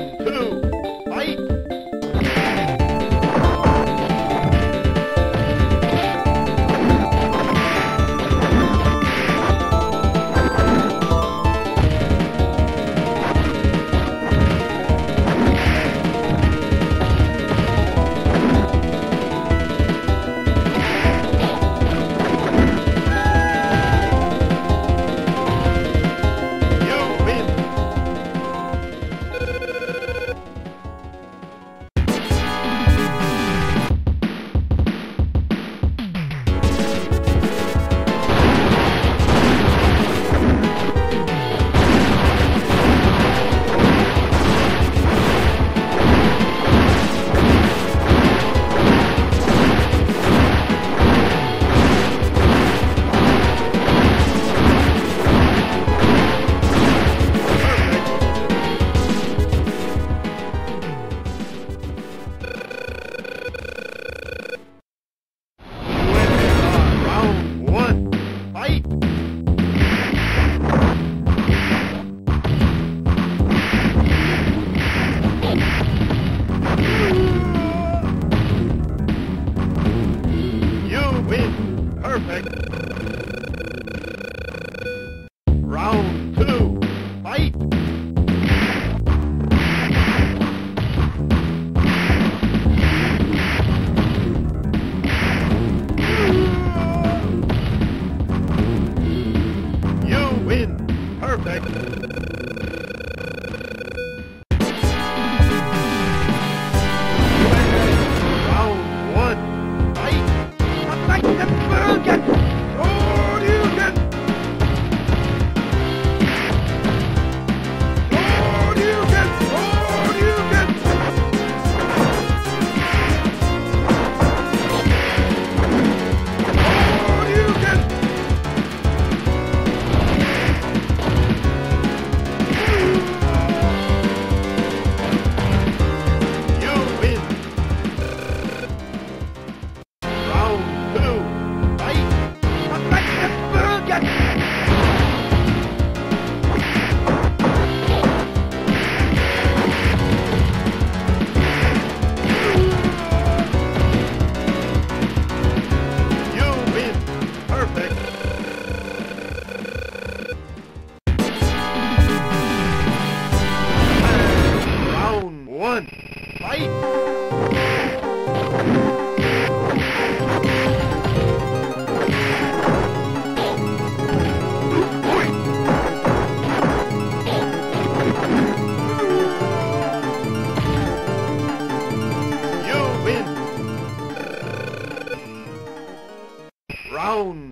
Yeah.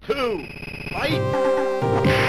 Two. Fight.